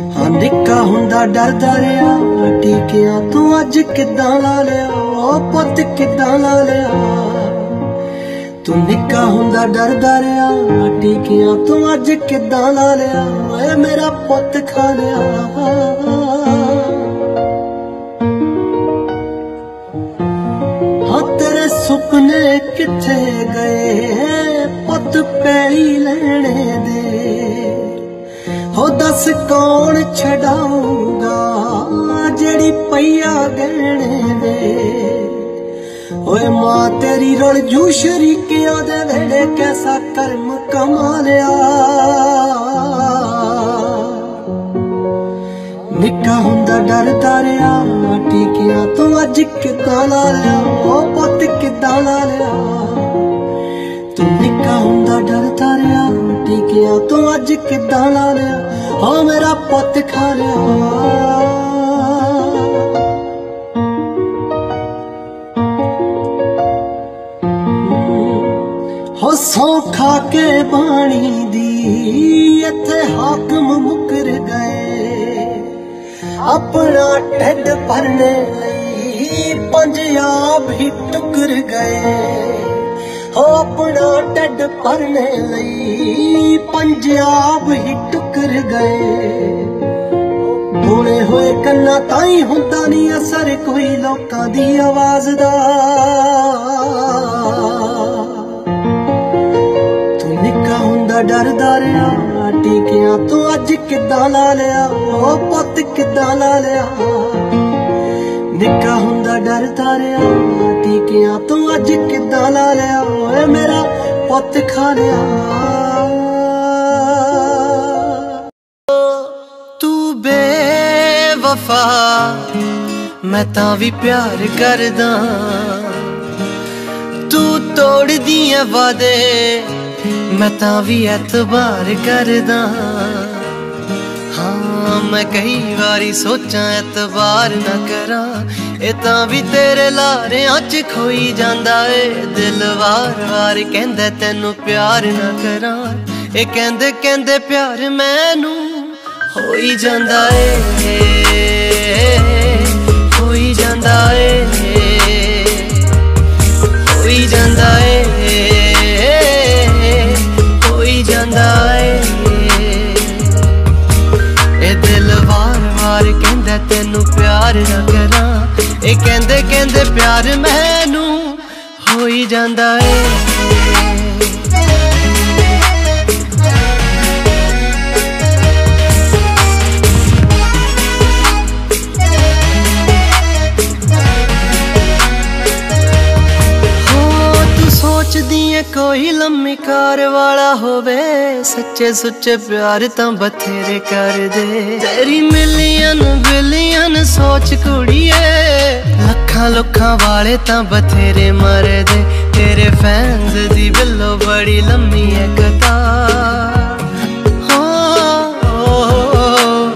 ਹਾਂ, ਨਿੱਕਾ ਹੁੰਦਾ ਡਰਦਾ ਰਿਹਾ। ਟੀਕਿਆਂ ਤੂੰ ਅੱਜ ਕਿੱਦਾਂ ਲਾ ਲਿਆ? ਉਹ ਪੁੱਤ, ਕਿੱਦਾਂ ਲਾ ਲਿਆ? ਤੂੰ ਨਿੱਕਾ ਹੁੰਦਾ ਡਰਦਾ ਰਿਹਾ। ਟੀਕਿਆਂ ਤੂੰ ਅੱਜ ਕਿੱਦਾਂ ਲਾ ਲਿਆ? ਓਏ ਮੇਰਾ ਪੁੱਤ ਖਾ ਲਿਆ। ਹਾਂ ਸੁਪਨੇ ਕਿੱਥੇ ਗਏ? ਪੁੱਤ ਪੈਲੀ ਲੈਣੇ ਦੇ। ਹੋ ਦੱਸ ਕੌਣ ਛਡਾਊਗਾ? ਜਿਹੜੀ ਪਈਆ ਗਹਿਣੇ ਦੇ ਓਏ ਮਾਂ ਤੇਰੀ ਰਲ ਜੂ ਸ਼ਰੀਕਿਆਂ ਦੇ ਵੇੜੇ ਕੈਸਾ ਕਰਮ ਕਮਾ ਲਿਆ। ਨਿੱਕਾ ਹੁੰਦਾ ਡਰਦਾ ਰਿਹਾ ਟੀਕਿਆਂ ਤੂੰ ਅੱਜ ਕਿੱਦਾਂ ਲਾ ਲਿਆ? ਉਹ ਪੁੱਤ ਕਿੱਦਾਂ ਲਾ ਲਿਆ? ਤੂੰ ਨਿੱਕਾ ਹੁੰਦਾ ਡਰਦਾ ਰਿਹਾ ਟੀਕਿਆਂ ਤੂੰ ਅੱਜ ਕਿੱਦਾਂ ਲਾ ਲਿਆ? ਹੋ, ਮੇਰਾ ਪੁੱਤ ਖਾ ਲਿਆ। ਹੋ, ਸੌ ਖਾ ਕੇ ਬਾਣੀ ਦੀ ਇੱਥੇ ਹਾਕਮ ਮੁਕਰ ਗਏ। ਆਪਣਾ ਢਿੱਡ ਭਰਨੇ ਲਈ ਪੰਜਾਬ ਹੀ ਟੁਕਰ ਗਏ। ਹੋ ਆਪਣਾ ਢਿੱਡ ਭਰਨੇ ਲਈ। ਪੰਜਾਬ ਹੀ ਟੁਕਰ ਗਏ। ਬੋਲੇ ਹੋਏ ਕੰਨਾਂ ਤਾਈ ਹੁੰਦਾ ਨਹੀਂ ਅਸਰ, ਕੋਈ ਲੋਕਾਂ ਦੀ ਆਵਾਜ਼ ਦਾ। ਤੂੰ ਨਿੱਕਾ ਹੁੰਦਾ ਡਰਦਾ ਰਿਹਾ, ਟੀਕਿਆਂ ਤੂੰ ਅੱਜ ਕਿੱਦਾਂ ਲਾ ਲਿਆ? ਉਹ ਪੁੱਤ ਕਿੱਦਾਂ ਲਾ ਲਿਆ? ਨਿੱਕਾ ਹੁੰਦਾ ਡਰਦਾ ਰਿਹਾ ਟੀਕਿਆਂ ਤੂੰ ਅੱਜ ਕਿੱਦਾਂ ਲਾ ਲਿਆ? ਓਏ ਮੇਰਾ ਪੁੱਤ ਖਾ ਲਿਆ ਤੂੰ ਬੇਵਫਾ, ਮੈਂ ਤਾਂ ਵੀ ਪਿਆਰ ਕਰਦਾ। ਤੂੰ ਤੋੜਦੀ ਐ ਵਾਦੇ, ਮੈਂ ਤਾਂ ਵੀ ਐਤਬਾਰ ਕਰਦਾ। ਹਾਂ, ਮੈਂ ਕਈ ਵਾਰੀ ਸੋਚਾਂ ਐਤਬਾਰ ਨਾ ਕਰਾਂ। ਇਹ ਤਾਂ ਵੀ ਤੇਰੇ ਲਾਰਿਆਂ 'ਚ ਖੋਈ ਜਾਂਦਾ ਏ। ਦਿਲ ਵਾਰ-ਵਾਰ ਕਹਿੰਦਾ ਤੈਨੂੰ ਪਿਆਰ ਨਾ ਕਰਾਂ। ਇਹ ਕਹਿੰਦੇ ਕਹਿੰਦੇ ਪਿਆਰ ਮੈਨੂੰ ਹੋਈ ਜਾਂਦਾ ਏ। ਹੋਈ ਜਾਂਦਾ ਏ। ਹੋਈ ਜਾਂਦਾ ਏ। ਹੋਈ ਜਾਂਦਾ ਏ। ਇਹ ਦਿਲ ਵਾਰ-ਵਾਰ ਕਹਿੰਦਾ ਤੈਨੂੰ ਪਿਆਰ ਨਾ ਕਰਾਂ। ਇਹ ਕਹਿੰਦੇ ਕਹਿੰਦੇ ਪਿਆਰ ਮੈਨੂੰ ਹੋਈ ਜਾਂਦਾ ਏ। ਸੋਚਦੀ ਏ ਕੋਈ ਲੰਮੀ ਕਾਰ ਵਾਲਾ ਹੋਵੇ, ਸੱਚੇ ਸੁੱਚੇ ਪਿਆਰ ਤਾਂ ਬਥੇਰੇ ਕਰਦੇ। ਤੇਰੀ ਮਿਲੀਅਨ ਬਿਲੀਅਨ ਸੋਚ ਕੁੜੀਏ, ਲੱਖਾਂ ਲੱਖਾਂ ਵਾਲੇ ਤਾਂ ਬਥੇਰੇ ਮਰਦੇ। ਤੇਰੇ ਫੈਨਸ ਦੀ ਬਿੱਲੋ ਬੜੀ ਲੰਮੀ ਏ ਕਤਾਰ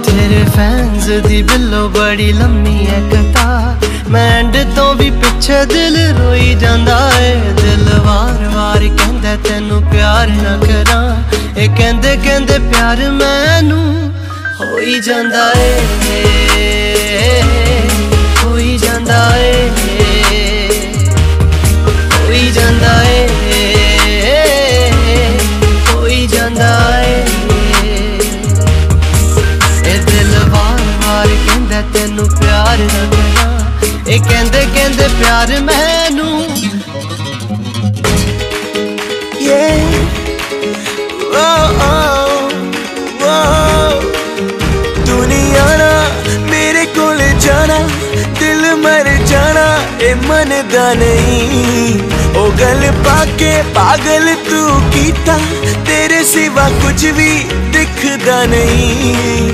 ਤੇਰੇ ਫੈਨਸ ਦੀ ਬਿੱਲੋ ਬੜੀ ਲੰਮੀ ਏ ਕਤਾਰ ਮੈਂਡ ਤੋਂ ਵੀ ਪਿੱਛੇ ਦਿਲ ਰੋਈ ਜਾਂਦਾ ਏ। ਦਿਲ ਵਾਰ-ਵਾਰ ਕਹਿੰਦਾ, ਤੈਨੂੰ ਪਿਆਰ ਨਾ ਕਰਾਂ। ਇਹ ਕਹਿੰਦੇ ਕਹਿੰਦੇ, ਪਿਆਰ ਮੈਨੂੰ ਹੋਈ ਜਾਂਦਾ ਏ ਹੋਈ ਜਾਂਦਾ ਏ ਹੋਈ ਜਾਂਦਾ ਏ ਹੋਈ ਜਾਂਦਾ ਏ ਇਹ ਦਿਲ ਵਾਰ-ਵਾਰ ਕਹਿੰਦਾ, ਤੈਨੂੰ ਪਿਆਰ ਨਾ ਕਰਾਂ। ਇਹ ਕਹਿੰਦੇ ਕਹਿੰਦੇ ਪਿਆਰ ਮੈਨੂੰ yeah. Oh, oh, oh. ਦੁਨੀਆ ਨਾ ਮੇਰੇ ਕੋਲ ਜਾਣਾ ਦਿਲ ਮਰ ਜਾਣਾ ਇਹ ਮੰਨਦਾ ਨਹੀਂ ਉਹ ਗੱਲ ਪਾ ਕੇ ਪਾਗਲ ਤੂੰ ਕੀਤਾ ਤੇਰੇ ਸਿਵਾ ਕੁਝ ਵੀ ਦਿਖਦਾ ਨਹੀਂ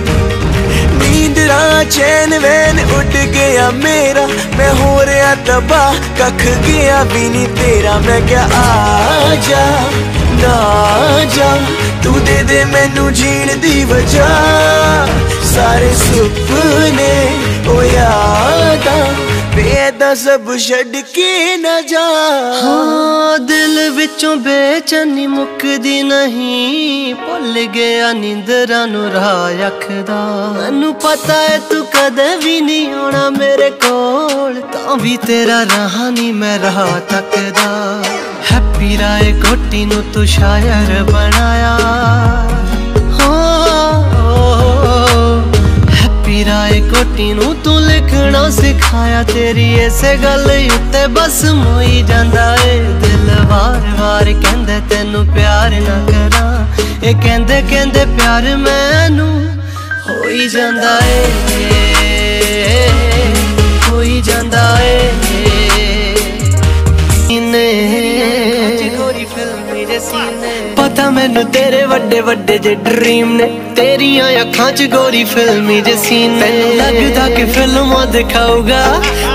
ਨੀਂਦਰਾ ਚੈਨ ਵੈਨ ਉੱਡ ਗਿਆ ਮੇਰਾ। ਮੈਂ ਹੋ ਰਿਹਾ ਤਬਾ ਕੱਖ ਗਿਆ ਵੀ ਨਹੀਂ ਤੇਰਾ। ਮੈਂ ਕਿਹਾ, ਆ ਜਾ, ਨਾ ਜਾ। ਤੂੰ ਦੇ ਦੇ ਮੈਨੂੰ ਜੀਣ ਦੀ ਵਜ੍ਹਾ। ਸਾਰੇ ਸੁਪਨੇ ਉਹ ਯਾਦਾਂ ਬੇਦਾ ਸਭ ਛੱਡ ਕੇ ਨਾ ਜਾ ਹਾਂ ਦਿਲ ਵਿੱਚੋਂ ਬੇਚੈਨੀ ਮੁੱਕਦੀ ਨਹੀਂ ਭੁੱਲ ਗਿਆ ਨੀਂਦਰਾਂ ਨੂੰ ਰਾਹ ਅੱਖਦਾ ਮੈਨੂੰ ਪਤਾ ਏ ਤੂੰ ਕਦੇ ਵੀ ਨਹੀਂ ਆਉਣਾ ਮੇਰੇ ਕੋਲ ਤਾਂ ਵੀ ਤੇਰਾ ਰਾਹ ਨਹੀਂ ਮੈਂ ਰਾਹ ਤੱਕਦਾ ਹੈਪੀ ਰਾਏ ਕੋਟੀ ਨੂੰ ਤੂੰ ਸ਼ਾਇਰ ਬਣਾਇਆ ਹੋ ਹੈਪੀ ਰਾਏ ਕੋਟੀ ਨੂੰ ਤੂੰ ਲਿਖਣਾ ਸਿਖਾਇਆ, ਤੇਰੀ ਇਸੇ ਗੱਲ ਉੱਤੇ ਬਸ ਮੋਈ ਜਾਂਦਾ ਏ। ਦਿਲ ਵਾਰ-ਵਾਰ ਕਹਿੰਦੇ, ਤੈਨੂੰ ਪਿਆਰ ਨਾ ਕਰਾਂ। ਇਹ ਕਹਿੰਦੇ ਕਹਿੰਦੇ ਪਿਆਰ ਮੈਨੂੰ ਹੋਈ ਜਾਂਦਾ ਏ। ਹੋਈ ਜਾਂਦਾ ਏ। ਇਨੇ ਗੋਰੀ ਫਿਲਮੀ ਦੇ ਸੀਨੇ। ਪਤਾ ਮੈਨੂੰ ਤੇਰੇ ਵੱਡੇ ਵੱਡੇ ਜੇ ਡ੍ਰੀਮ ਨੇ। ਤੇਰੀਆਂ ਅੱਖਾਂ 'ਚ ਗੋਰੀ ਫਿਲਮੀ ਜੇ ਸੀਨੇ ਤੈਨੂੰ ਲੱਗਦਾ ਕਿ ਫਿਲਮਾਂ ਦਿਖਾਊਗਾ।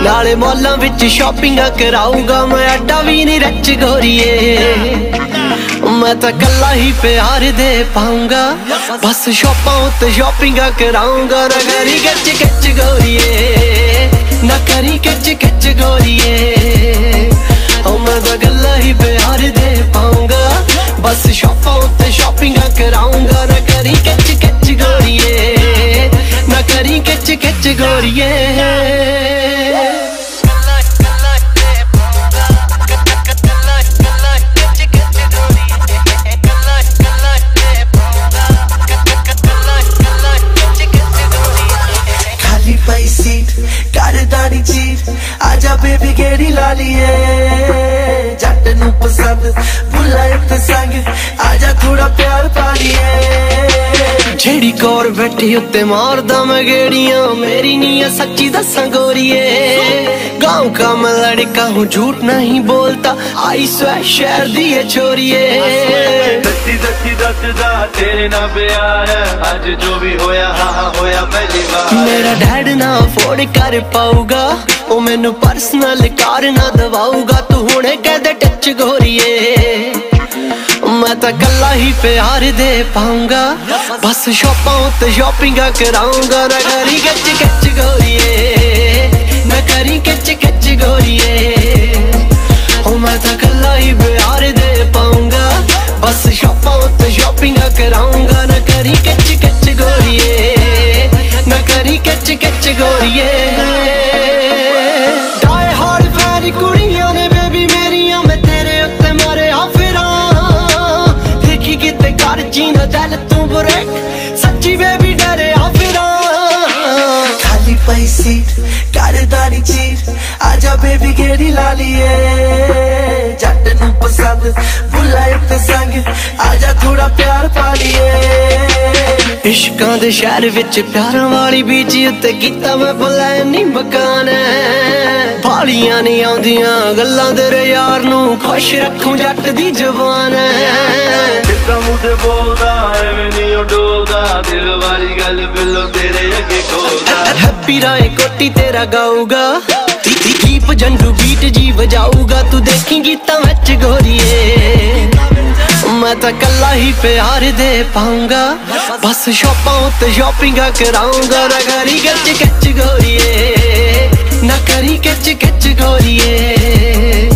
ਨਾਲੇ ਮਾਲਾਂ ਵਿੱਚ ਸ਼ਾਪਿੰਗਾਂ ਕਰਾਊਗਾ। ਮੈਂ ਅੱਡਾ ਵੀ ਨਹੀਂ ਰੱਚ ਗੋਰੀਏ। ਮੈਂ ਤਾਂ ਕੱਲਾ ਹੀ ਪਿਆਰ ਦੇ ਪਾਉਂਗਾ ਬਸ ਸ਼ਾਪਾਂ ਉੱਤੇ ਸ਼ਾਪਿੰਗਾਂ ਕਰਾਉਂਗਾ ਨਾ ਕਰੀ ਗੱਚ ਗੱਚ ਗੋਰੀਏ। ਨਾ ਕਰੀ ਗੱਚ ਗੱਚ ਗੋਰੀਏ। ਉਹ ਮੈਂ ਤਾਂ ਗੱਲਾਂ ਹੀ ਪਿਆਰ ਦੇ ਪਾਉਂਗਾ। ਬਸ ਸ਼ਾਪਾਂ ਉੱਤੇ ਸ਼ਾਪਿੰਗਾਂ ਕਰਾਉਂਗਾ। ਨਾ ਕਰੀ ਕੱਚ ਕੱਚ ਗੋਰੀਏ। ਨਾ ਕਰੀ ਕੱਚ ਕਿਚ ਗੋਰੀਏ। ਬੇਬੀ ਗੇੜੀ ਲਾ ਲਈਏ ਜੱਟ ਨੂੰ ਪਸੰਦ ਬੁੱਲਾ ਤੇ ਸੰਗ ਆਜਾ ਥੋੜਾ ਪਿਆਰ ਪਾ ਲਈਏ ਜਿਹੜੀ ਕੋਰ ਬੈਠੀ ਉੱਤੇ ਮਾਰਦਾ ਮੈਂ ਗੇੜੀਆਂ ਮੇਰੀ ਨੀਅਤ ਸੱਚੀ ਦੱਸਾਂ ਗੋਰੀਏ ਗਾਉਂ ਕਾ ਮੈਂ ਲੜਕਾ ਹੂੰ ਝੂਠ ਨਹੀਂ ਬੋਲਤਾ ਆਈ ਸਵੈ ਸ਼ਹਿਰ ਦੀ ਇਹ ਚੋਰੀਏ ਦੱਸੀ ਦੱਸੀ ਦੱਸਦਾ ਤੇਰੇ ਨਾਲ ਪਿਆਰ ਅੱਜ ਜੋ ਵੀ ਹੋਇਆ ਹਾਂ ਹੋਇਆ ਪਹਿਲੀ ਵਾਰ। ਮੇਰਾ ਡੈਡ ਨਾ ਅਫੋਰਡ ਕਰ ਪਾਊਗਾ। ਉਹ ਮੈਨੂੰ ਪਰਸਨਲ ਕਾਰ ਨਾ ਦਵਾਊਗਾ, ਤੂੰ ਹੁਣੇ ਕਹਦੇ ਟੱਚ ਗੋਰੀਏ। ਮੈਂ ਤਾਂ ਕੱਲਾ ਹੀ ਪਿਆਰ ਦੇ ਪਾਉਂਗਾ ਬਸ ਸ਼ਾਪਾਂ ਉੱਤੇ ਸ਼ਾਪਿੰਗਾਂ ਕਰਾਉਂਗਾ ਨਾ ਕਰੀ ਗੱਚ ਗੱਚ ਗੋਰੀਏ। ਨਾ ਕਰੀ ਗੱਚ ਗੱਚ ਗੋਰੀਏ। ਉਹ ਮੈਂ ਤਾਂ ਕੱਲਾ ਹੀ ਪਿਆਰ ਦੇ ਪਾਉਂਗਾ ਬਸ ਸ਼ੋਪਾਂ ਉੱਤੇ ਸ਼ਾਪਿੰਗਾਂ ਕਰਾਉਂਗਾ ਨਾ ਕਰੀ ਗੱਚ ਗੱਚ ਗੋਰੀਏ। ਨਾ ਕਰੀ ਕੱਚ ਕੱਚ ਗੋਰੀਏ। ਹਾਰਡ ਕੁੜੀਆਂ ਨੇ ਬੇਬੀ ਮੇਰੀਆਂ, ਮੈਂ ਤੇਰੇ ਉੱਤੇ ਮਾਰਿਆ ਫਿਰਾਂ। ਦੇਖੀ ਕਿਤੇ ਕਰ ਜੀਨਾ ਦਿਲ ਤੂੰ ਬ੍ਰੇਕ ਸੱਚੀ ਬੇਬੀ ਡਰਿਆ ਫਿਰਾਂ। ਖਾਲੀ ਪਈ ਸੀਟ ਕਰਦਾ ਨੀ ਚੀਟ ਆਜਾ ਬੇਬੀ ਗੇੜੀ ਲਾ ਲਈਏ ਜੱਟ ਨੂੰ ਪਸੰਦ ਬੁੱਲਾ ਤੇ ਸੰਗ ਆਜਾ ਥੋੜਾ ਪਿਆਰ ਪਾ ਲਈਏ ਇਸ਼ਕਾਂ ਦੇ ਸ਼ਹਿਰ ਵਿੱਚ ਪਿਆਰਾਂ ਵਾਲੀ ਬੀਜੀ ਉੱਤੇ ਕੀਤਾ ਮੈਂ ਪਲਾਨ ਨਹੀਂ ਮਕਾਨ ਭਾਲੀਆਂ ਨਹੀਂ ਆਉਂਦੀਆਂ ਗੱਲਾਂ ਦੇ ਯਾਰ ਨੂੰ ਖੁਸ਼ ਰੱਖੂ ਜੱਟ ਦੀ ਜ਼ੁਬਾਨ ਕਿੱਦਾਂ ਮੂੰਹ ਤੇ ਬੋਲਦਾ, ਐਵੇਂ ਨਹੀਂ ਉਹ ਡੋਲਦਾ। ਦਿਲ ਵਾਲੀ ਗੱਲ ਬਿੱਲੋ ਤੇਰੇ ਅੱਗੇ ਖੋਲਦਾ। ਹੈਪੀ ਰਾਏ ਕੋਟੀ ਤੇਰਾ ਗਾਊਗਾ। ਦੀਪ ਜੰਡੂ ਬੀਟ ਜੀ ਵਜਾਊਗਾ। ਤੂੰ ਦੇਖੀ ਗੀਤਾਂ ਵਿੱਚ ਗੋਰੀਏ। ਮੈਂ ਤਾਂ ਕੱਲਾ ਹੀ ਪਿਆਰ ਦੇ ਪਾਉਂਗਾ ਬਸ ਸ਼ਾਪਾਂ ਉੱਤੇ ਸ਼ਾਪਿੰਗਾਂ ਕਰਾਉਂਗਾ ਨਾ ਕਰੀ ਗੱਚ ਕੱਚ ਗੋਰੀਏ। ਨਾ ਕਰੀ ਕੱਚ ਕੱਚ ਗੋਰੀਏ।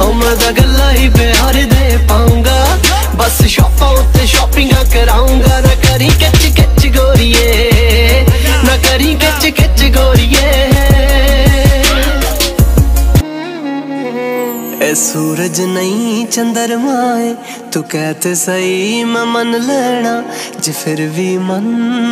ਉਹ ਮੈਂ ਤਾਂ ਕੱਲਾ ਹੀ ਪਿਆਰ ਦੇ ਪਾਉਂਗਾ ਬਸ ਸ਼ਾਪਾਂ ਉੱਤੇ ਸ਼ਾਪਿੰਗਾਂ ਕਰਾਉਂਗਾ। ਨਾ ਕਰੀ ਗੱਚ ਗੱਚ ਗੋਰੀਏ। ਨਾ ਕਰੀ ਗੱਚ ਗੱਚ ਗੋਰੀਏ। ਇਹ ਸੂਰਜ ਨਹੀਂ ਚੰਦਰਮਾ ਏ ਤੂੰ ਕਹਿ ਤੇ ਸਹੀ ਮੈਂ ਮੰਨ ਲੈਣਾ, ਜੇ ਫਿਰ ਵੀ ਮਨ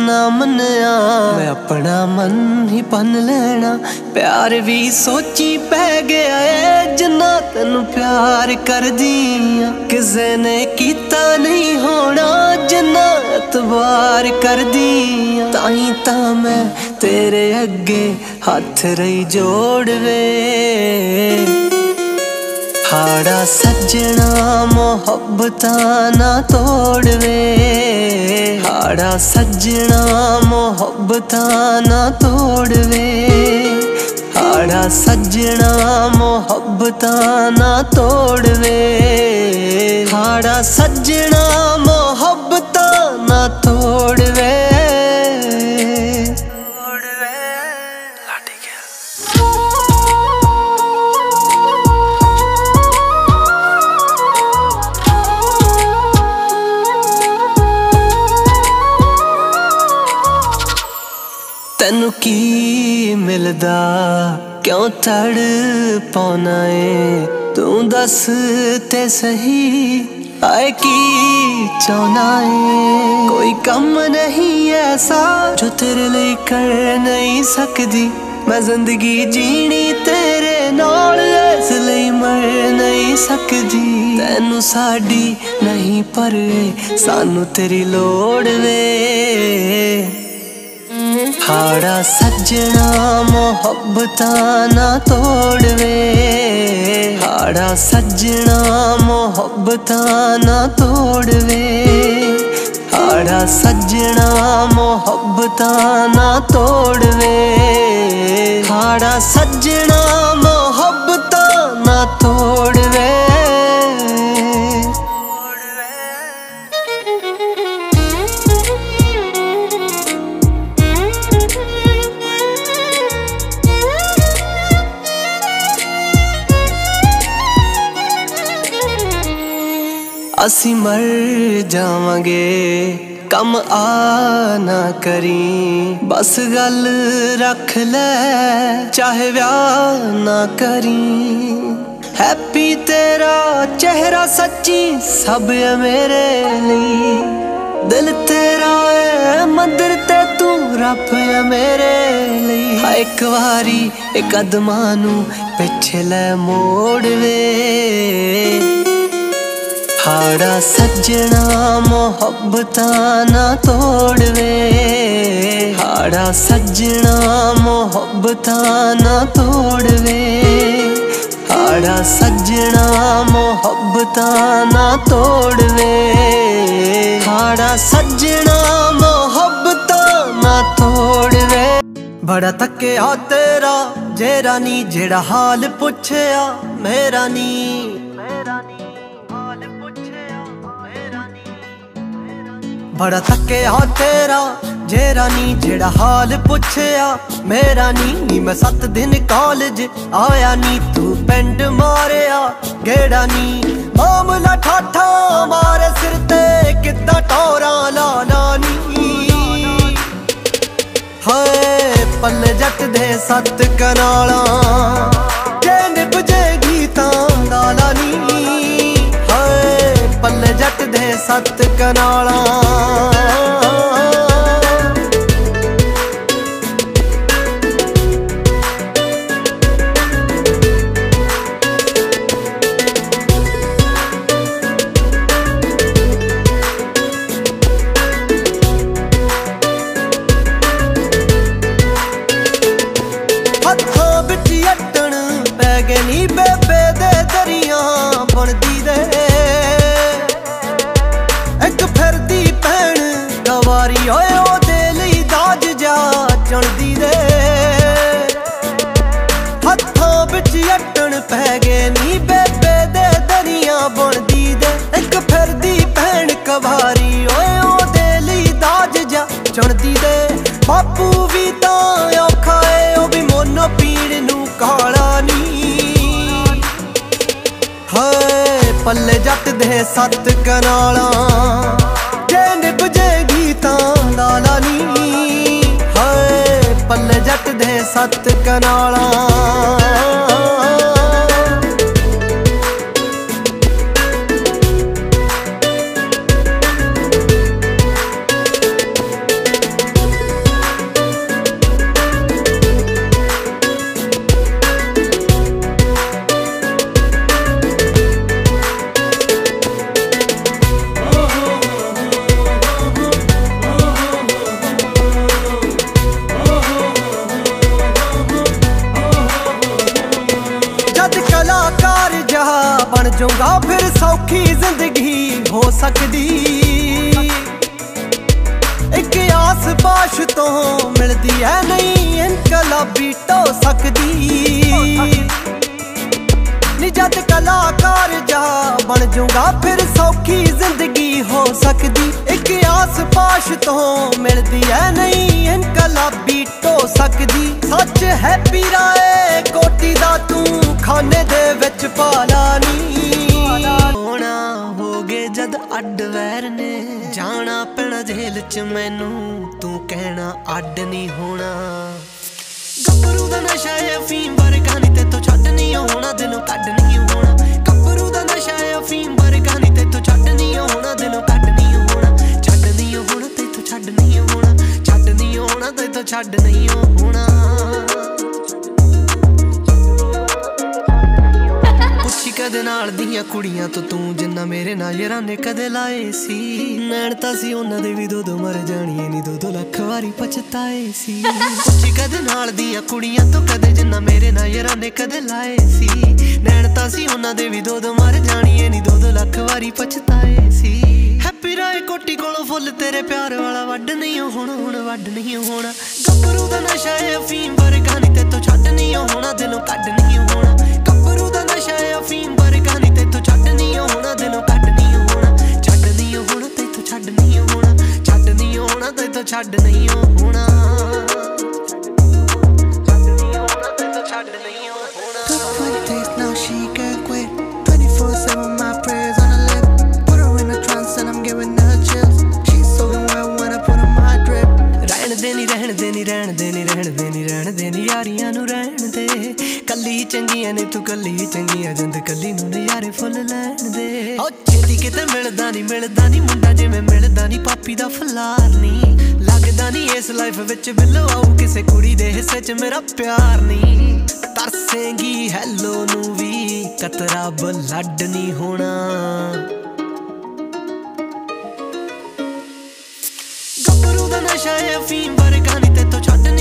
ਨਾ ਮੰਨਿਆ, ਮੈਂ ਆਪਣਾ ਮਨ ਹੀ ਪੰਨ ਲੈਣਾ। ਪਿਆਰ ਵੀ ਸੋਚੀ ਪੈ ਗਿਆ ਏ, ਜਿੰਨਾ ਤੈਨੂੰ ਪਿਆਰ ਕਰਦੀ ਆ। ਕਿਸੇ ਨੇ ਕੀਤਾ ਨਹੀਂ ਹੋਣਾ, ਜਿੰਨਾ ਇਤਬਾਰ ਕਰਦੀ ਆ। ਤਾਂ ਹੀ ਤਾਂ ਮੈਂ ਤੇਰੇ ਅੱਗੇ ਹੱਥ ਰਹੀ ਜੋੜਵੇ ਹਾੜਾ ਸੱਜਣਾ ਮੁਹੱਬਤਾਂ ਨਾ ਤੋੜਵੇ। ਹਾੜਾ ਸੱਜਣਾ ਮੁਹੱਬਤਾਂ ਨਾ ਤੋੜਵੇ। ਹਾੜਾ ਸੱਜਣਾ ਮੁਹੱਬਤਾਂ ਨਾ ਤੋੜਵੇ। ਹਾੜਾ ਸੱਜਣਾ ਮੁਹੱਬਤਾਂ ਨਾ ਤੋੜਵੇ। ਕੀ ਮਿਲਦਾ? ਕਿਉਂ ਤੜ ਪਾਉਣਾ ਏ? ਤੂੰ ਦੱਸ ਤੇ ਸਹੀ। ਆਏ ਕੀ ਚਾਹਨਾ ਏ? ਕੋਈ ਕੰਮ ਨਹੀਂ ਐਸਾ ਜੋ ਤੇਰੇ ਲਈ ਕਰ ਨਹੀਂ ਸਕਦੀ। ਮੈਂ ਜ਼ਿੰਦਗੀ ਜੀਣੀ ਤੇਰੇ ਨਾਲ, ਇਸ ਲਈ ਮਰ ਨਹੀਂ ਸਕਦੀ। ਤੈਨੂੰ ਸਾਡੀ ਨਹੀਂ ਪਰ ਸਾਨੂੰ ਤੇਰੀ ਲੋੜ ਵੇ। ਹਾੜਾ ਸੱਜਣਾ ਮੁਹੱਬਤਾਂ ਨਾ ਤੋੜਵੇ। ਹਾੜਾ ਸੱਜਣਾ ਮੁਹੱਬਤਾਂ ਨਾ ਤੋੜਵੇ। ਹਾੜਾ ਸੱਜਣਾ ਮੁਹੱਬਤਾਂ ਨਾ ਤੋੜਵੇ। ਹਾੜਾ ਸੱਜਣਾ ਮੁਹੱਬਤਾਂ ਨਾ ਤੋੜਵੇ। ਅਸੀਂ ਮਰ ਜਾਵਾਂਗੇ, ਕੰਮ ਆ ਨਾ ਕਰੀ। ਬਸ ਗੱਲ ਰੱਖ ਲੈ, ਚਾਹੇ ਵਿਆਹ ਨਾ ਕਰੀ। ਹੈਪੀ ਤੇਰਾ ਚਿਹਰਾ ਸੱਚੀ ਸਭ ਹੈ ਮੇਰੇ ਲਈ। ਦਿਲ ਤੇਰਾ ਹੈ ਮੰਦਰ ਤੇ ਤੂੰ ਰੱਬ ਹੈ ਮੇਰੇ ਲਈ। ਹਾਂ, ਇੱਕ ਵਾਰੀ ਇੱਕ ਕਦਮਾਂ ਨੂੰ ਪਿੱਛੇ ਲੈ ਮੋੜ ਵੇ। ਹਾੜਾ ਸੱਜਣਾ ਮੁਹੱਬਤਾਂ ਨਾ ਤੋੜਵੇ। ਹਾੜਾ ਸੱਜਣਾ ਮੁਹੱਬਤਾਂ ਨਾ ਤੋੜਵੇ। ਹਾੜਾ ਸੱਜਣਾ ਮੁਹੱਬਤਾਂ ਨਾ ਤੋੜਵੇ। ਹਾੜਾ ਸੱਜਣਾ ਮੁਹੱਬਤਾਂ ਨਾ ਤੋੜਵੇ। ਬੜਾ ਤੱਕਿਆ ਤੇਰਾ ਜੇਰਾ ਨੀ ਜਿਹੜਾ ਹਾਲ ਪੁੱਛਿਆ, ਮੇਰਾ ਨੀ। ਬੜਾ ਤੱਕਿਆ ਤੇਰਾ ਜੇਰਾ ਨੀ ਜਿਹੜਾ ਹਾਲ ਪੁੱਛਿਆ ਮੇਰਾ ਨੀ ਨੀ, ਮੈਂ ਸੱਤ ਦਿਨ ਕਾਲਜ ਆਇਆ ਨੀ, ਤੂੰ ਪਿੰਡ ਮਾਰਿਆ ਗੇੜਾ ਨੀ? ਮਾਮਲਾ ਠਾਠਾ ਮਾਰੇ ਸਿਰ ਤੇ, ਕਿੱਦਾਂ ਟੋਰਾਂ ਲਾ ਲਾ ਨੀ? ਹਾਏ, ਪੱਲੇ ਜੱਟ ਦੇ ਸੱਤ ਕਨਾਲਾਂ, ਜੇ ਨਿਭ ਜੇਗੀ ਤਾਂ ਲਾਲਾ ਨੀ। ਪੱਲੇ ਜੱਟ ਦੇ ਸੱਤ ਕਨਾਲਾਂ। ਛੱਡ ਨਹੀਂ ਹੋਣਾ ਪੁੱਛੀ ਕਦੇ ਨਾਲ ਦੀਆਂ ਕੁੜੀਆਂ ਤੋਂ ਤੂੰ, ਜਿੰਨਾ ਮੇਰੇ ਨਾਲ ਯਾਰਾਂ ਨੇ ਕਦੇ ਲਾਏ ਸੀ। ਨੈਣ ਤਾਂ ਸੀ ਉਹਨਾਂ ਦੇ ਵੀ ਦੋ ਦੋ ਮਰ ਜਾਣੀਏ ਨਹੀਂ ਦੋ ਦੋ ਲੱਖ ਵਾਰੀ ਪਛਤਾਏ ਸੀ। ਪੁੱਛੀ ਕਦੇ ਨਾਲ ਦੀਆਂ ਕੁੜੀਆਂ ਤੋਂ ਕਦੇ, ਜਿੰਨਾ ਮੇਰੇ ਨਾਲ ਯਾਰਾਂ ਨੇ ਕਦੇ ਲਾਏ ਸੀ। ਨੈਣ ਤਾਂ ਸੀ ਉਹਨਾਂ ਦੇ ਵੀ ਦੋ ਦੋ ਮਰ ਜਾਣੀਏ ਨਹੀਂ ਦੋ ਦੋ ਲੱਖ ਵਾਰੀ ਪਛਤਾਏ ਰਾਏ ਕੋਟੀ ਕੋਲੋਂ ਫੁੱਲ ਤੇਰੇ ਪਿਆਰ ਵਾਲਾ ਵੱਡ ਨਹੀਂ ਹੋਣਾ ਹੁਣ ਵੱਡ ਨਹੀਂ ਹੋਣਾ ਗੱਭਰੂ ਦਾ ਨਸ਼ਾ ਏ ਅਫੀਮ ਵਰਗਾ ਨਹੀਂ ਤੇ ਤੂੰ ਛੱਡ ਨਹੀਂ ਹੋਣਾ ਦਿਲੋਂ ਕੱਢ ਨਹੀਂ ਹੋਣਾ ਗੱਭਰੂ ਦਾ ਨਸ਼ਾ ਏ ਅਫੀਮ ਵਰਗਾ ਨਹੀਂ ਤੇ ਤੂੰ ਛੱਡ ਨਹੀਂ ਹੋਣਾ ਦਿਲੋਂ ਕੱਢ ਨਹੀਂ ਹੋਣਾ ਛੱਡ ਨਹੀਂ ਹੋਣਾ ਤੇ ਤੂੰ ਛੱਡ ਨਹੀਂ ਹੋਣਾ ਛੱਡ ਨਹੀਂ ਹੋਣਾ ਤੇ ਤੂੰ ਛੱਡ ਨਹੀਂ ਹੋਣਾ ਛੱਡ ਨਹੀਂ ਹੋਣਾ ਤੇ ਤੂੰ ਛੱਡ ਨਹੀਂ ਰਹਿਣ ਦੇ ਨਹੀਂ ਰਹਿਣ ਦੇ ਨਹੀਂ ਰਹਿਣ ਦੇ ਨਹੀਂ ਯਾਰੀਆਂ ਨੂੰ ਰਹਿਣ ਦੇ। ਕੱਲੀ ਚੰਗੀਆਂ ਨੇ ਤੂੰ ਕੱਲੀ ਚੰਗੀਆਂ ਜਿੰਦ, ਕੱਲੀ ਨੂੰ ਨਜ਼ਾਰੇ ਫੁੱਲ ਲੈਣ ਦੇ। ਓ ਛੇਤੀ ਕਿਤੇ ਮਿਲਦਾ ਨਹੀਂ ਮਿਲਦਾ ਨਹੀਂ ਮੁੰਡਾ ਜਿਵੇਂ ਮਿਲਦਾ ਨਹੀਂ ਪਾਪੀ ਦਾ ਫਲਾਰ ਨਹੀਂ ਲੱਗਦਾ ਨਹੀਂ ਇਸ ਲਾਈਫ ਵਿੱਚ ਬਿੱਲੋ ਆਊ ਕਿਸੇ ਕੁੜੀ ਦੇ ਹਿੱਸੇ 'ਚ ਮੇਰਾ ਪਿਆਰ ਨਹੀਂ ਤਰਸੇਂਗੀ ਹੈਲੋ ਨੂੰ ਵੀ, ਕਤਰਾ ਬਲੱਡ ਨਹੀਂ ਹੋਣਾ। ਗੱਭਰੂ ਨਸ਼ਾ ਏ ਅਫੀਮ ਵਰਗਾ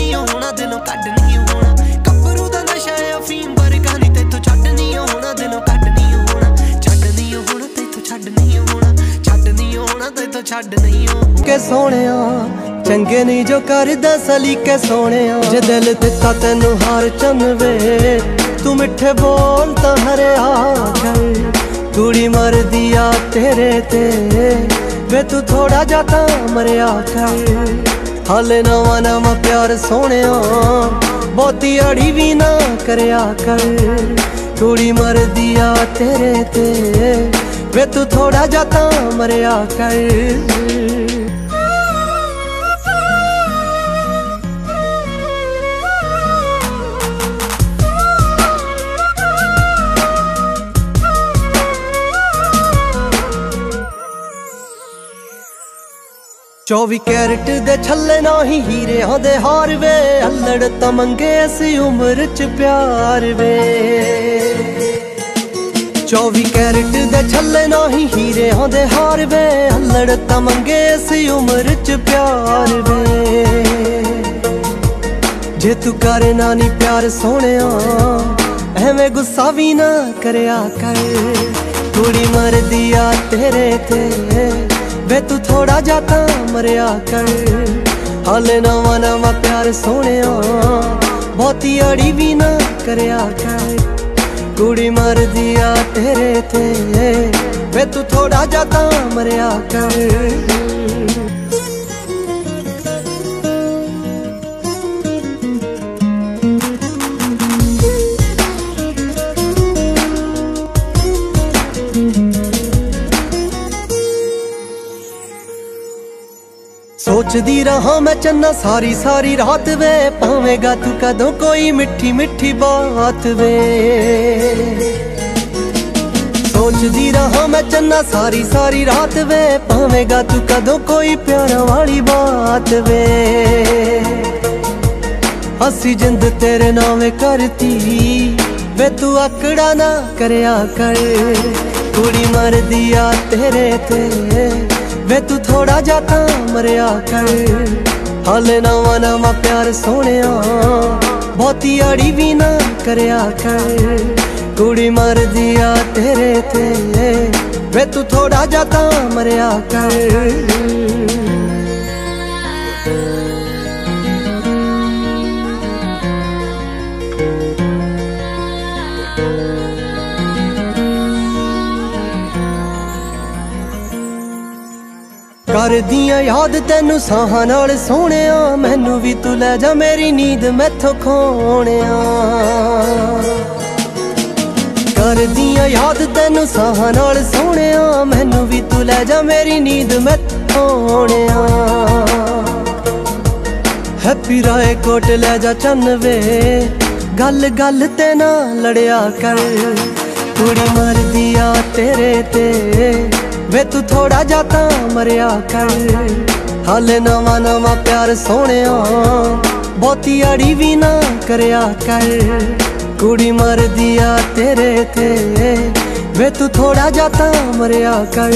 ਨਹੀਂ ਹੋਣਾ, ਦਿਲੋਂ ਕੱਢ ਨਹੀਂ ਹੋਣਾ। ਗੱਭਰੂ ਦਾ ਨਸ਼ਾ ਏ ਅਫੀਮ ਵਰਗਾ ਨਹੀਂ, ਤੇ ਛੱਡ ਨਹੀਂ ਹੋਣਾ, ਦਿਲੋਂ ਕੱਢ ਨਹੀਂ ਹੋਣਾ। ਛੱਡ ਨਹੀਂ ਹੋਣਾ, ਤੇ ਛੱਡ ਨਹੀਂ ਹੋਣਾ। ਛੱਡ ਨਹੀਂ ਹੋਣਾ, ਤੇ ਛੱਡ ਨਹੀਂ ਹੋਣਾ। ਕਿ ਸੋਹਣਿਆ, ਚੰਗੇ ਨਹੀਂ ਜੋ ਕਰਦਾ, ਸਲੀਕੇ ਸੋਹਣਿਆ। ਜੇ ਦਿਲ ਦਿੱਤਾ ਤੈਨੂੰ ਹਾਰ ਚੰਨਵੇ ਤੂੰ ਮਿੱਠੇ ਬੋਲ ਤਾਂ ਹਰਿਆ ਕਰ। ਕੁੜੀ ਮਰਦੀ ਆ ਤੇਰੇ ਤੇ, ਵੇ ਤੂੰ ਥੋੜਾ ਜਾ ਤਾਂ ਮਰਿਆ ਕਰ। ਹਾਲੇ ਨਵਾਂ ਨਵਾਂ ਪਿਆਰ ਸੋਹਣਿਆ। ਬਹੁਤੀ ਅੜੀ ਵੀ ਨਾ ਕਰਿਆ ਕਰ। ਕੁੜੀ ਮਰਦੀ ਆ ਤੇਰੇ ਤੇ। ਵੇ ਤੂੰ ਥੋੜਾ ਜਾ ਤਾਂ ਮਰਿਆ ਕਰ। ਚੌਵੀ ਕੈਰਟ ਦੇ ਛੱਲੇ ਹੀ ਹੀਰਿਆਂ ਦੇ ਹਾਰ ਵੇ, ਹੱਲੜ ਤਮੰਗੇ ਸੀ ਉਮਰ ਚ ਪਿਆਰ ਵੇ। 24 ਕੈਰਟ ਦੇ ਛੱਲੇ ਹੀ ਹੀਰਿਆਂ ਦੇ ਹਾਰ ਵੇ, ਹੱਲੜ ਤਮੰਗੇ ਸੀ ਉਮਰ ਚ ਪਿਆਰ ਵੇ। ਜੇ ਤੂੰ ਕਰੇ ਨਾ ਨੀ ਪਿਆਰ ਸੋਹਣਿਆ, ਐਵੇਂ ਗੁੱਸਾ ਵੀ ਨਾ ਕਰਿਆ ਕਰ, ਕੁੜੀ ਮਰਦੀ ਆ ਤੇਰੇ ਤੇ। ਵੇ ਤੂੰ ਥੋੜਾ ਜਾ ਤਾਂ ਮਰਿਆ ਕਰ। ਹਾਲੇ ਨਵਾਂ ਨਵਾਂ ਪਿਆਰ ਸੋਹਣਿਆ। ਬਹੁਤੀ ਅੜੀ ਵੀ ਨਾ ਕਰਿਆ ਕਰ। ਕੁੜੀ ਮਰਦੀ ਆ ਤੇਰੇ ਤੇ। ਵੇ ਤੂੰ ਥੋੜਾ ਜਾ ਤਾਂ ਮਰਿਆ ਕਰ। ਸੋਚਦੀ ਰਹਾ ਮੈਂ ਚੰਨਾ, ਸਾਰੀ ਸਾਰੀ ਰਾਤ ਵੇ। ਪਾਵੇਂਗਾ ਤੂੰ ਕਦੋਂ ਕੋਈ ਮਿੱਠੀ ਮਿੱਠੀ ਬਾਤ ਵੇ। ਸੋਚਦੀ ਰਹਾ ਮੈਂ ਚੰਨਾ, ਸਾਰੀ ਸਾਰੀ ਰਾਤ ਵੇ। ਪਾਵੇਂਗਾ ਤੂੰ ਕਦੋਂ ਕੋਈ ਪਿਆਰਾਂ ਵਾਲੀ ਬਾਤ ਵੇ। ਅਸੀਂ ਜਿੰਦ ਤੇਰੇ ਨਾਵੇਂ ਕਰਤੀ। ਵੇ ਤੂੰ ਆਕੜਾ ਨਾ ਕਰਿਆ ਕਰ। ਕੁੜੀ ਮਰਦੀ ਆ ਤੇਰੇ ਤੇ। ਵੇ ਤੂੰ ਥੋੜਾ ਜਾ ਤਾਂ ਮਰਿਆ ਕਰ। ਹਾਲੇ ਨਵਾਂ ਨਵਾਂ ਪਿਆਰ ਸੋਹਣਿਆ। ਬਹੁਤੀ ਅੜੀ ਵੀ ਨਾ ਕਰਿਆ ਕਰ। ਕੁੜੀ ਮਰਦੀ ਆ ਤੇਰੇ ਤੇ। ਵੇ ਤੂੰ ਥੋੜਾ ਜਾ ਤਾਂ ਮਰਿਆ ਕਰ। ਕਰਦੀਆਂ ਯਾਦ ਤੈਨੂੰ ਸਾਹਾਂ ਨਾਲ ਸੋਹਣਿਆ, ਮੈਨੂੰ ਵੀ ਤੂੰ ਲੈ ਜਾ ਮੇਰੀ ਨੀਂਦ, ਮੈਥੋਂ ਖੋਣਿਆ। ਕਰਦੀਆਂ ਯਾਦ ਤੈਨੂੰ ਸਾਹਾਂ ਨਾਲ ਸੋਹਣਿਆ, ਮੈਨੂੰ ਵੀ ਤੂੰ ਲੈ ਜਾ ਮੇਰੀ ਨੀਂਦ, ਮੈਥੋਂ ਖੋਣਿਆ। ਹੈਪੀ ਰਾਏ ਕੋਟ ਲੈ ਜਾ ਚੰਨਵੇ, ਗੱਲ ਗੱਲ ਤੇ ਨਾ ਲੜਿਆ ਕਰ। ਕੁੜੀ ਮਰਦੀ ਆ ਤੇਰੇ ਤੇ ਵੇ ਤੂੰ ਥੋੜਾ ਜਾ ਤਾਂ ਮਰਿਆ ਕਰ। ਹਾਲੇ ਨਵਾਂ ਨਵਾਂ ਪਿਆਰ ਸੋਹਣਿਆ, ਬਹੁਤੀ ਅੜੀ ਵੀ ਨਾ ਕਰਿਆ ਕਰ। ਕੁੜੀ ਮਰਦੀ ਆ ਤੇਰੇ ਤੇ, ਵੇ ਤੂੰ ਥੋੜਾ ਜਾ ਤਾਂ ਮਰਿਆ ਕਰ।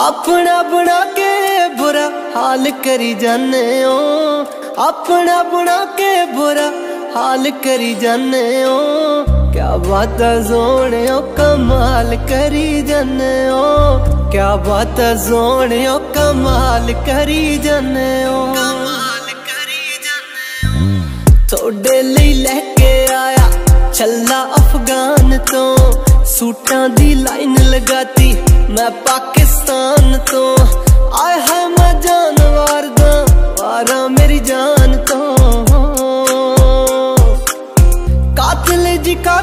ਆਪਣਾ ਬਣਾ ਕੇ ਬੁਰਾ ਹਾਲ ਕਰੀ ਜਾਂਦੇ ਹੋ। ਆਪਣਾ ਬਣਾ ਕੇ ਬੁਰਾ ਹਾਲ ਕਰੀ ਜਾਂਦੇ ਹੋ। ਕਿਆ ਬਾਤ ਹੈ ਕਮਾਲ ਕਰੀ ਜਾਂਦੇ ਹੋ। ਕਿਆ ਬਾਤ ਹੈ। ਕਮਾਲ ਕਰੀ ਜਾਂਦੇ ਹੋ। ਤੁਹਾਡੇ ਲਈ ਲੈ ਕੇ ਆਇਆ ਛੱਲਾ ਅਫਗਾਨ ਤੋਂ। ਸੂਟਾਂ ਦੀ ਲਾਈਨ ਲਗਾਤੀ ਮੈਂ ਪਾਕਿਸਤਾਨ ਤੋਂ। ਆਏ ਹੈ ਮੈਂ ਜਾਨਵਰ ਦਾ ਵਾਰਾ ਮੇਰੀ ਜਾਨ ਜੀ ਕਾ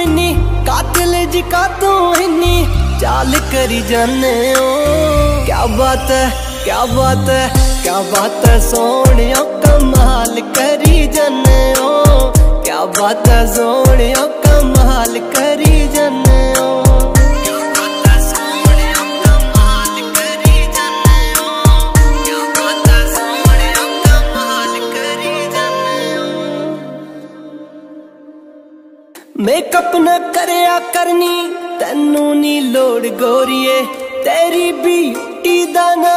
ਇੰਨੀ, ਕਾਤਲ ਜੀ ਕਾ ਤੂੰ ਇੰਨੀ, ਚਾਲ ਕਰੀ ਜਾਨੇ ਹੋ। ਕਿਆ ਬਾਤ ਹੈ, ਕਿਆ ਬਾਤ ਹੈ, ਕਿਆ ਬਾਤ ਹੈ ਸੋਹਣਿਆ ਕਮਾਲ ਕਰੀ ਜਾਨੇ ਹੋ। ਕਿਆ ਬਾਤ ਹੈ ਸੋਹਣਿਆ ਕਮਾਲ ਕਰੀ ਜਾਨੇ ਮੇਕਅਪ ਨਾ ਕਰਿਆ ਕਰਨੀ, ਤੈਨੂੰ ਨੀ ਲੋੜ ਗੋਰੀਏ। ਤੇਰੀ ਬਿਊਟੀ ਦਾ ਨਾ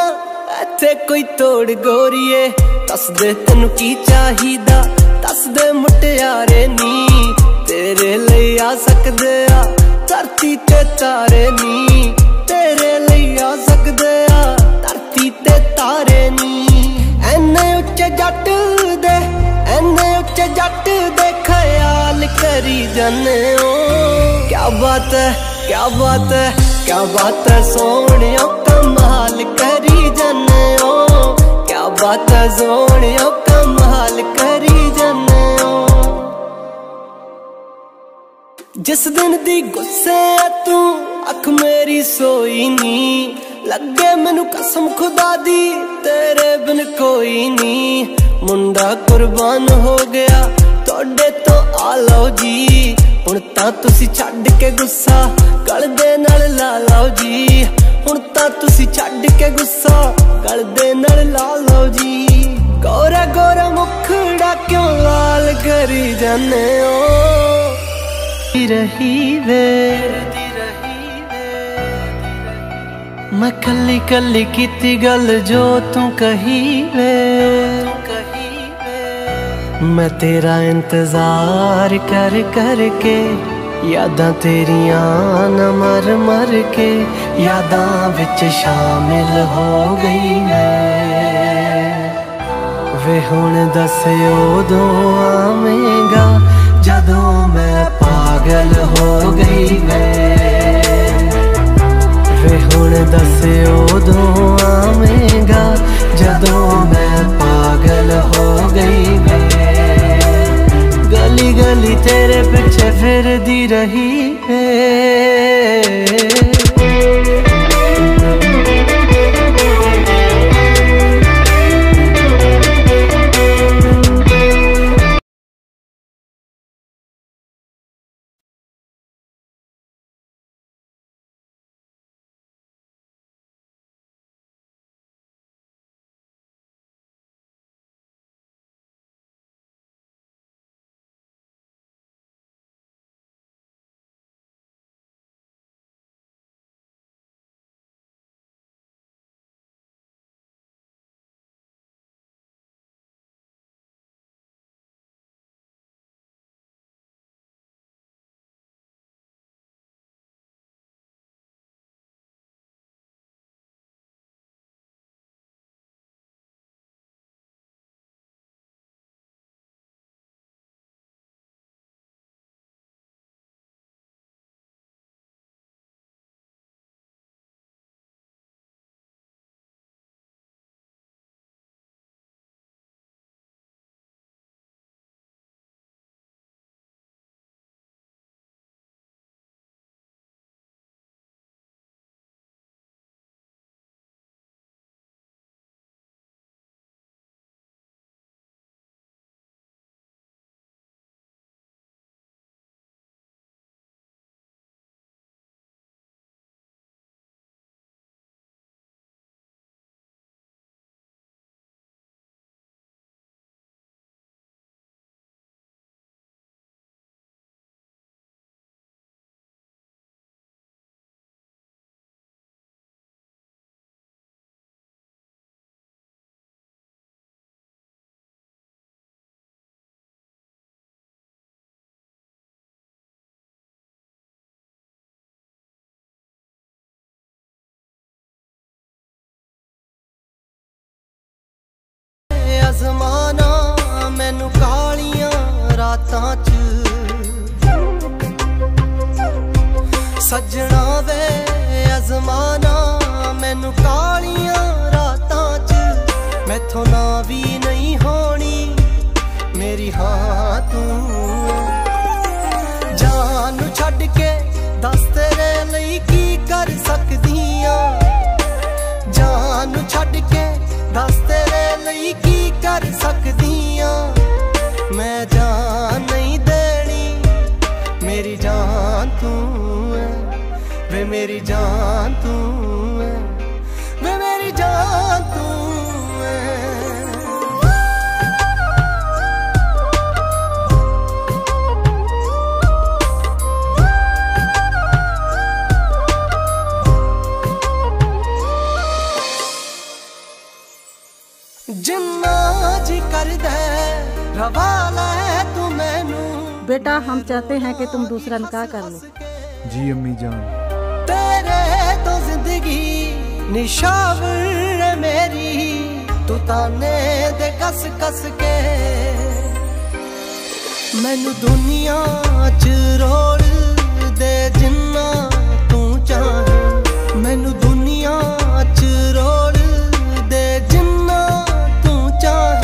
ਇੱਥੇ ਕੋਈ ਤੋੜ ਗੋਰੀਏ। ਦੱਸ ਦੇ ਤੈਨੂੰ ਕੀ ਚਾਹੀਦਾ, ਦੱਸ ਦੇ ਮੁਟਿਆਰੇ ਨੀ। ਤੇਰੇ ਲਈ ਆ ਸਕਦੇ ਆ, ਧਰਤੀ ਤੇ ਤਾਰੇ ਨੀ। ਤੇਰੇ ਲਈ ਆ ਸਕਦੇ ਆ, ਧਰਤੀ ਤੇ ਤਾਰੇ ਨੀ। ਐਨੇ ਉੱਚੇ ਜੱਟ ਦੇ ਉੱਚੇ ਜੱਟ ਦੇ ਖਿਆਲ ਕਰੀ ਜਾਂਦੇ ਹੋ। ਕਿਆ ਬਾਤ ਹੈ, ਕਿਆ ਬਾਤ ਹੈ, ਕਿਆ ਬਾਤ ਹੈ, ਸੋਹਣਿਓ ਕਮਾਲ ਕਰੀ ਜਾਨੇ ਹੋ। ਕਿਆ ਬਾਤ ਹੈ, ਸੋਹਣਿਓ ਕਮਾਲ ਕਰੀ ਜਾਨੇ ਹੋ। ਜਿਸ ਦਿਨ ਦੀ ਗੁੱਸੇ ਆ ਤੂੰ, ਅੱਖ ਮੇਰੀ ਸੋਈ ਨੀ। ਲੱਗੇ ਮੈਨੂੰ ਕਸਮ ਖੁਦਾ ਦੀ, ਤੇਰੇ ਬਿਨ ਕੋਈ ਨੀ। ਮੁੰਡਾ ਕੁਰਬਾਨ ਹੋ ਗਿਆ। ਤੁਹਾਡੇ ਤੋਂ ਆ ਲਓ ਜੀ। ਹੁਣ ਤਾਂ ਤੁਸੀਂ ਛੱਡ ਕੇ ਗੁੱਸਾ। ਗਲ ਦੇ ਨਾਲ ਲਾ ਲਓ ਜੀ। ਹੁਣ ਤਾਂ ਤੁਸੀਂ ਛੱਡ ਕੇ ਗੁੱਸਾ। ਗਲ ਦੇ ਨਾਲ ਲਾ ਲਓ ਜੀ। ਗੋਰਾ ਗੋਰਾ ਮੁਖੜਾ ਕਿਉਂ ਲਾਲ ਕਰੀ ਜਾਂਦੇ ਹੋ? ਰਹੀ ਵੇ? ਮੈਂ ਕੱਲੀ ਕੱਲੀ ਕੀਤੀ ਗੱਲ ਜੋ ਤੂੰ ਕਹੀ ਵੇ। ਮੈਂ ਤੇਰਾ ਇੰਤਜ਼ਾਰ ਕਰ ਕਰਕੇ ਯਾਦਾਂ ਤੇਰੀਆਂ ਨਾ ਮਰ ਮਰ ਕੇ, ਯਾਦਾਂ ਵਿੱਚ ਸ਼ਾਮਿਲ ਹੋ ਗਈ ਮੈਂ। ਵੇ ਹੁਣ ਦੱਸ ਉਦੋਂ ਆਵੇਂਗਾ ਜਦੋਂ ਮੈਂ ਪਾਗਲ ਹੋ ਗਈ ਵੇ ਵੇ ਹੁਣ ਦੱਸ ਉਦੋਂ ਆਵੇਂਗਾ, ਜਦੋਂ ਮੈਂ ਪਾਗਲ ਹੋ ਗਈ ਵੇ ਗਲੀ ਗਲੀ ਤੇਰੇ ਪਿੱਛੇ ਫਿਰਦੀ ਰਹੀ ਵੇ ਜ਼ਮਾਨਾ ਮੈਨੂੰ ਕਾਲੀਆਂ ਰਾਤਾਂ 'ਚ। ਸੱਜਣ ਕਰ ਸਕਦੀ ਆ। ਮੈਂ ਕਰਦਾ ਰਵਾ ਲੈ ਤੂੰ ਮੈਨੂੰ बेटा हम चाहते हैं कि तुम दूसरा निकाह कर लो ਜੀ ਅੰਮੀ ਜਾਨ ਤੇਰੇ ਤੋਂ ਜ਼ਿੰਦਗੀ ਨਿਸ਼ਾਵਰ ਹੈ ਮੇਰੀ ਤੂੰ ਤਾਨੇ ਦੇ ਕਸ ਕਸ ਕੇ ਮੈਨੂੰ ਦੁਨੀਆ ਚ ਰੋਲ ਦੇ ਜਿੰਨਾ ਤੂੰ ਚਾਹੇ ਮੈਨੂੰ ਦੁਨੀਆ ਚ ਰੋਲ ਦੇ ਜਿੰਨਾ ਤੂੰ ਚਾਹੇ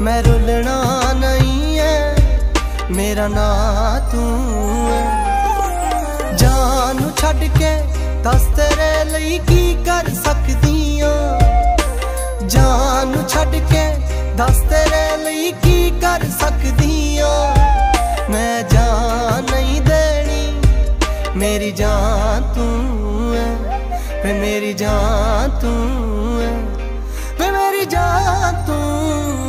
ਮੈਂ ਰੁਲਣਾ ਨਹੀਂ ਹੈ ਮੇਰਾ ਨਾਂ ਤੂੰ ਹੈ ਜਾਨ ਨੂੰ ਛੱਡ ਕੇ ਦੱਸ ਤੇਰੇ ਲਈ ਕੀ ਕਰ ਸਕਦੀ ਆ ਜਾਨ ਨੂੰ ਛੱਡ ਕੇ ਦੱਸ ਤੇਰੇ ਲਈ ਕੀ ਕਰ ਸਕਦੀ ਆ ਮੈਂ ਜਾਨ ਨਹੀਂ ਦੇਣੀ। ਮੇਰੀ ਜਾਨ ਤੂੰ ਹੈ ਵੇ ਮੇਰੀ ਜਾਨ ਤੂੰ ਹੈ ਵੇ ਮੇਰੀ ਜਾਨ ਤੂੰ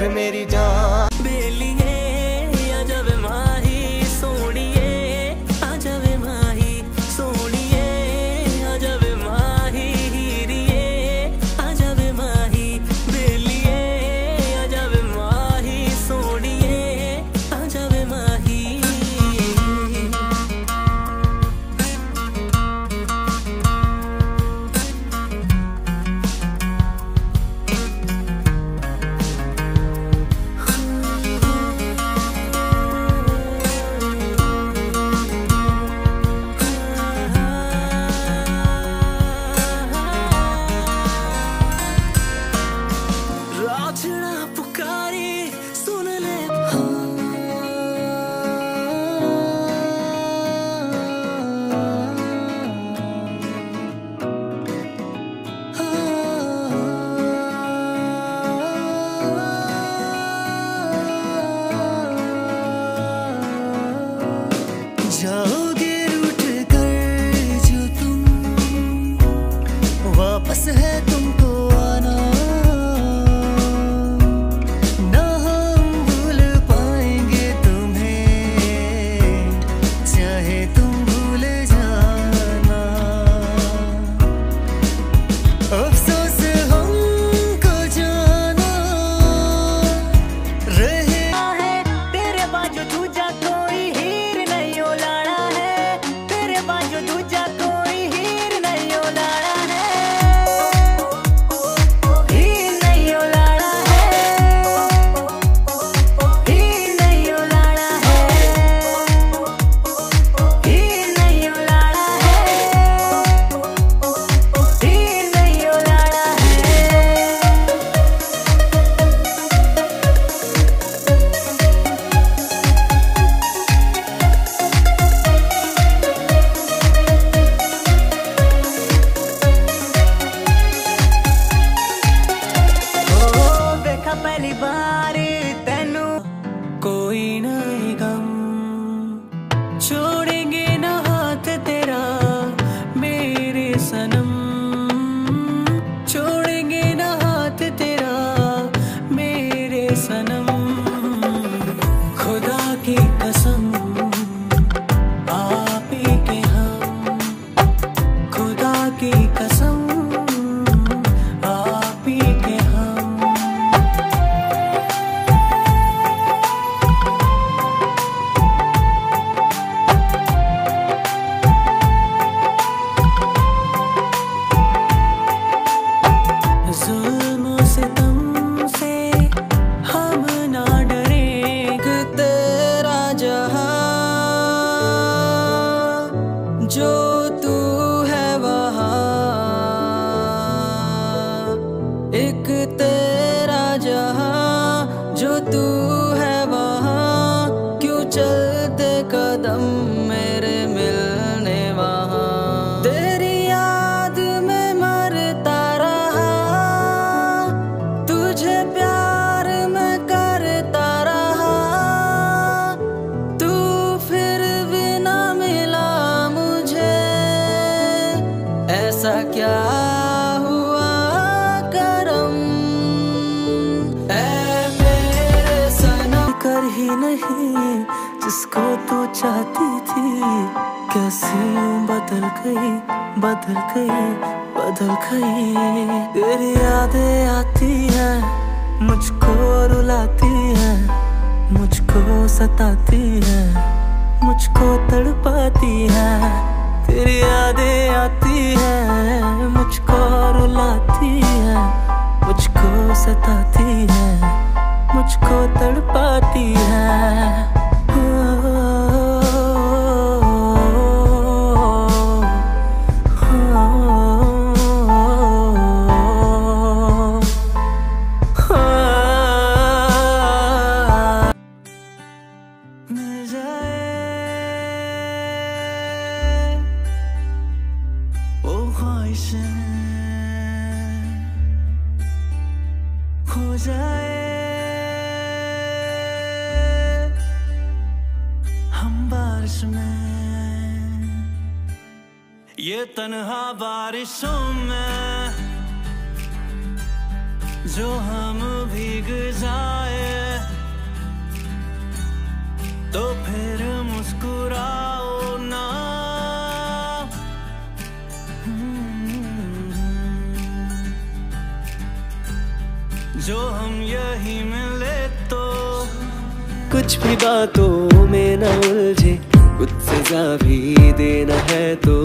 ਵੇ ਮੇਰੀ ਜਾਨ வீணா बदल गई बदल गई। तेरी यादें आती हैं, मुझको रुलाती हैं, मुझको सताती है, मुझको तड़पाती है। तेरी यादें आती है, मुझको रुलाती है, मुझको सताती है, मुझको तड़पाती है। ये तन्हा बारिशों में जो हम भीग जाए तो फिर मुस्कुराओ ना। जो हम यही मिले तो कुछ भी बातों में न उलझे। कुछ सजा भी देना है तो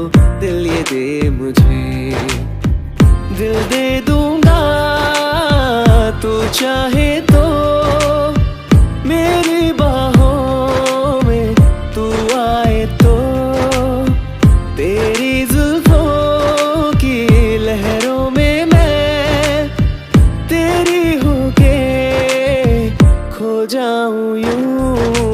दिल ये दे मुझे दिल दे दूंगा तू चाहे तो मेरी बाहों में तू आए तो तेरी जुल्फों की लहरों में मैं तेरी होके खो जाऊं यूं